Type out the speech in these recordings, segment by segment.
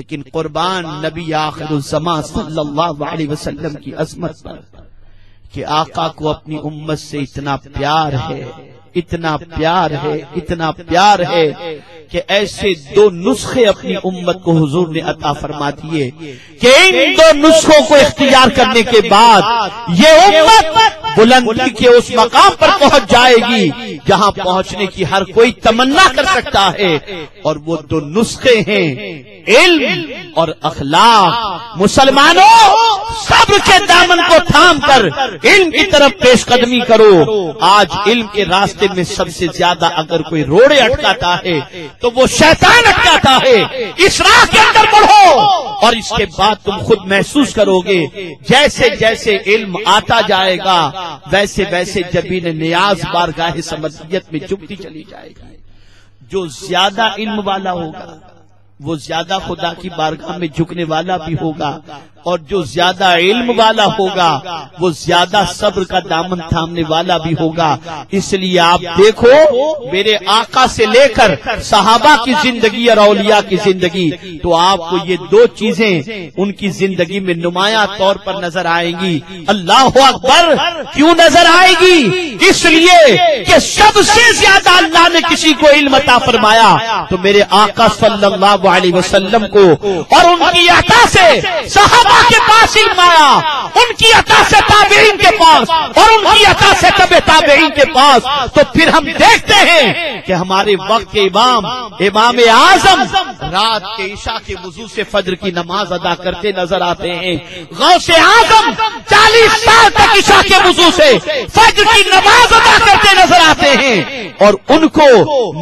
لیکن قربان نبی آخر الزما صلی اللہ علیہ وسلم کی عظمت پر کہ آقا کو اپنی امت سے اتنا پیار ہے، اتنا پیار ہے، اتنا پیار ہے کہ ایسے دو نسخے اپنی امت کو حضور نے عطا فرما دیے کہ ان دو نسخوں کو اختیار کرنے کے بعد یہ امت بلندی کے اس مقام پر پہنچ جائے گی جہاں پہنچنے کی ہر کوئی تمنا کر سکتا ہے۔ اور وہ دو نسخے ہیں۔ علم اور اخلاق۔ مسلمانوں، سب کے دامن کو تھام کر علم کی طرف پیش قدمی کرو۔ آج علم کے راستے میں سب سے زیادہ اگر کوئی روڑے اٹکاتا ہے، تو وہ شیطان اٹکاتا ہے۔ اس راہ کے اندر بڑھو۔ اور اس کے بعد تم خود محسوس کرو گے، جیسے جیسے علم آتا جائے گا، ویسے ویسے جبین نیاز بارگاہ سمجھیت میں چپتی چلی جائے گی۔ جو زیادہ علم والا ہوگا، وہ زیادہ خدا کی بارگاہ میں جھکنے والا بھی ہوگا۔ اور جو زیادہ علم والا ہوگا، وہ زیادہ صبر کا دامن تھامنے والا بھی ہوگا۔ اس لیے آپ دیکھو، میرے آقا سے لے کر صحابہ کی زندگی اور اولیاء کی زندگی، تو آپ کو یہ دو چیزیں ان کی زندگی میں نمایاں طور پر نظر آئیں گی۔ اللہ اکبر کیوں نظر آئے گی؟ اس لیے کہ سب سے زیادہ اللہ نے کسی کو علم عطا فرمایا۔ تو میرے آقا صلی اللہ علیہ وسلم کو اور ان کی عطا سے صحابہ کے پاس علم آیا، ان کی عطا سے تابعین کے پاس، اور ان کی عطا سے طب تابعین کے پاس۔ تو پھر ہم دیکھتے ہیں کہ ہمارے وقت کے امام امام اعظم رات کے عشاء کے وضو سے فجر کی نماز ادا کرتے نظر آتے ہیں۔ غوث اعظم چالیس سال تک عشاء کے وضو سے فجر کی نماز ادا کرتے نظر آتے ہیں۔ اور ان کو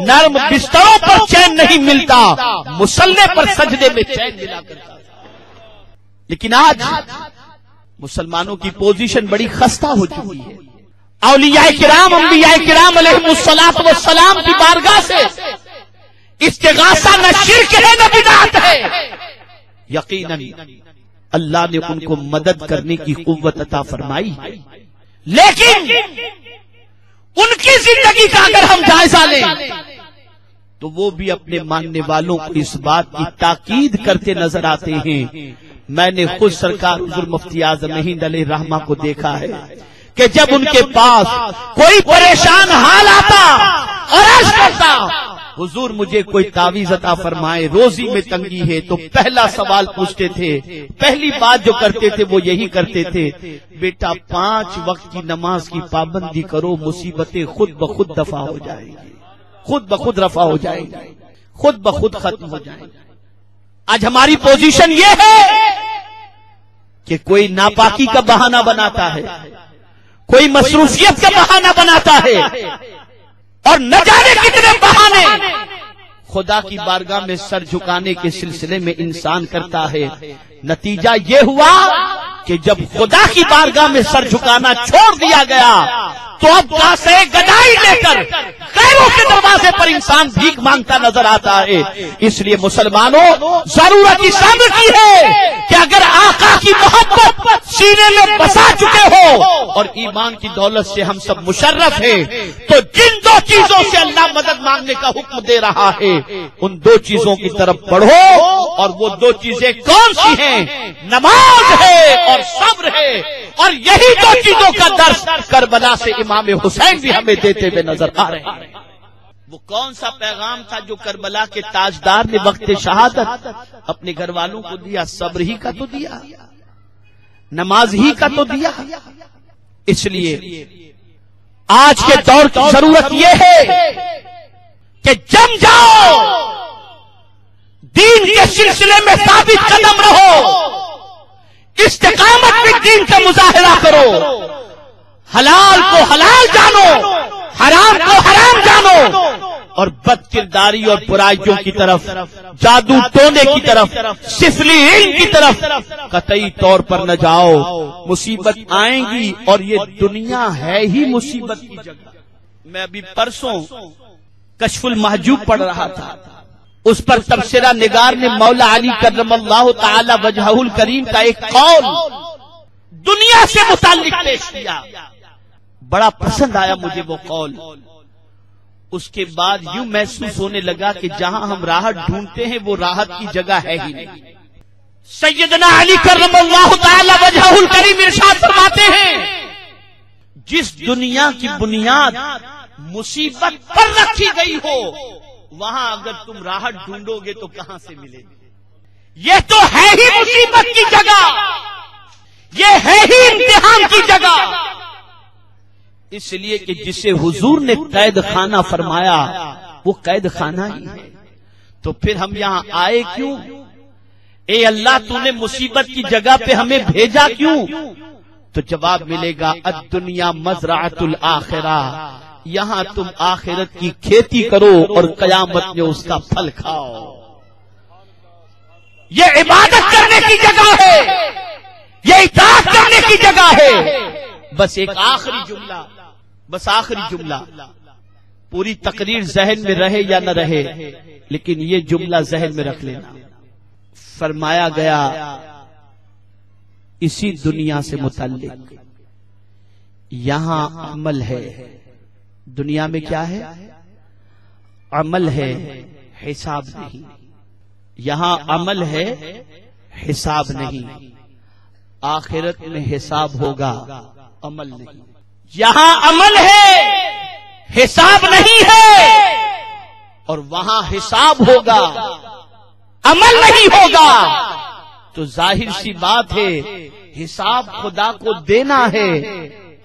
نرم بستروں پر چین نہیں ملتا، مسلح پر سجدے میں چین ملا کرتا۔ لیکن آج مسلمانوں کی پوزیشن بڑی خستہ ہو چکی ہے۔ اولیاء کرام، انبیاء کرام علیہ السلام والسلام کی بارگاہ سے استغاثہ نہ شرک ہے نہ بدعت ہے۔ یقیناً اللہ نے ان کو مدد کرنے کی قوت عطا فرمائی لیکن ان کی زندگی کا اگر ہم جائزہ لیں، تو وہ بھی اپنے ماننے والوں کو اس بات کی تاکید کرتے نظر آتے ہیں میں نے خود سرکار حضور مفتی اعظم ہند علیہ رحمہ کو دیکھا ہے کہ جب ان کے پاس کوئی پریشان حال آتا عرض کرتا، حضور مجھے کوئی تعویذ عطا فرمائے، روزی میں تنگی ہے، تو پہلا سوال پوچھتے تھے، پہلی بات جو کرتے تھے وہ یہی کرتے تھے، بیٹا، پانچ وقت کی نماز کی پابندی کرو، مصیبتیں خود بخود دفع ہو جائیں گی۔ خود بخود رفع ہو جائیں گی۔ خود بخود ختم ہو جائیں گی۔ آج ہماری پوزیشن یہ ہے کہ کوئی ناپاکی کا بہانہ بناتا ہے، کوئی مصروفیت کا بہانہ بناتا ہے اور نہ جانے کتنے بہانے۔ خدا کی بارگاہ میں سر جھکانے کے سلسلے میں انسان کرتا ہے۔ نتیجہ یہ ہوا کہ جب خدا کی بارگاہ میں سر جھکانا چھوڑ دیا گیا تو اب کاسے گدائی لے کر غیروں کے دروازے پر انسان بھیک مانگتا نظر آتا ہے۔ اس لیے مسلمانوں، ضرورت اس امر کی ہے کہ اگر آقا کی محبت سینے میں بسا چکے ہو اور ایمان کی دولت سے ہم سب مشرف ہیں، تو جن دو چیزوں سے اللہ مدد مانگنے کا حکم دے رہا ہے، ان دو چیزوں کی طرف بڑھو اور وہ دو چیزیں کون سی ہیں؟ نماز ہے اور صبر ہے۔ اور یہی دو چیزوں کا درس کربلا سے امام حسین بھی ہمیں دیتے ہوئے نظر آ رہے ہیں۔ وہ کون سا پیغام تھا جو کربلا کے تاجدار نے وقت شہادت اپنے گھر والوں کو دیا صبر ہی کا تو دیا نماز ہی کا تو دیا۔ اس لیے آج کے دور کی ضرورت یہ ہے کہ جم جاؤ دین کے سلسلے میں ثابت قدم رہو۔ استقامت میں دین کا مظاہرہ کرو۔ حلال کو حلال جانو، حرام کو حرام جانو۔ اور بد کرداری اور برائیوں کی طرف، جادو ٹونے کی طرف سفلی علم کی طرف قطعی طور پر نہ جاؤ۔ مصیبت آئیں گی اور یہ دنیا ہے ہی مصیبت کی جگہ۔ میں ابھی پرسوں کشف المحجوب پڑھ رہا تھا۔ اس پر تبصرہ نگار نے مولا علی کرم اللہ تعالی وجہ الکریم کا ایک قول دنیا سے متعلق پیش کیا۔ بڑا پسند آیا مجھے وہ قول۔ اس کے بعد یوں محسوس ہونے لگا کہ جہاں ہم راحت ڈھونڈتے ہیں، وہ راحت کی جگہ ہے ہی نہیں۔ سیدنا علی کرم اللہ تعالی وجہ الکریم ارشاد فرماتے ہیں، جس دنیا کی بنیاد مصیبت پر رکھی گئی ہو وہاں اگر تم راحت ڈھونڈو گے تو کہاں سے ملے گی؟ یہ تو ہے ہی مصیبت کی جگہ! یہ ہے ہی امتحان کی جگہ! اس لیے کہ جسے حضور نے قید خانہ فرمایا وہ قید خانہ ہی ہے۔ تو پھر ہم یہاں آئے کیوں؟ اے اللہ تو نے مصیبت کی جگہ پہ ہمیں بھیجا کیوں؟ تو جواب ملے گا دنیا مزرعت الآخرہ یہاں تم آخرت کی کھیتی کرو اور قیامت میں اس کا پھل کھاؤ۔ یہ عبادت کرنے کی جگہ ہے۔ یہ اطاعت کرنے کی جگہ ہے۔ بس ایک آخری جملہ۔ بس آخری جملہ۔ پوری تقریر ذہن میں رہے یا نہ رہے، لیکن یہ جملہ ذہن میں رکھ لینا۔ فرمایا گیا، اسی دنیا سے متعلق۔ یہاں عمل ہے۔ دنیا میں کیا ہے؟ عمل ہے، حساب نہیں۔ یہاں عمل ہے، حساب نہیں۔ آخرت میں حساب ہوگا، عمل نہیں۔ یہاں عمل ہے، حساب نہیں ہے۔ اور وہاں حساب ہوگا، عمل نہیں ہوگا۔ تو ظاہر سی بات ہے، حساب خدا کو دینا ہے۔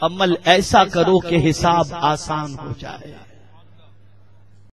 عمل ایسا کرو کہ حساب آسان ہو جائے۔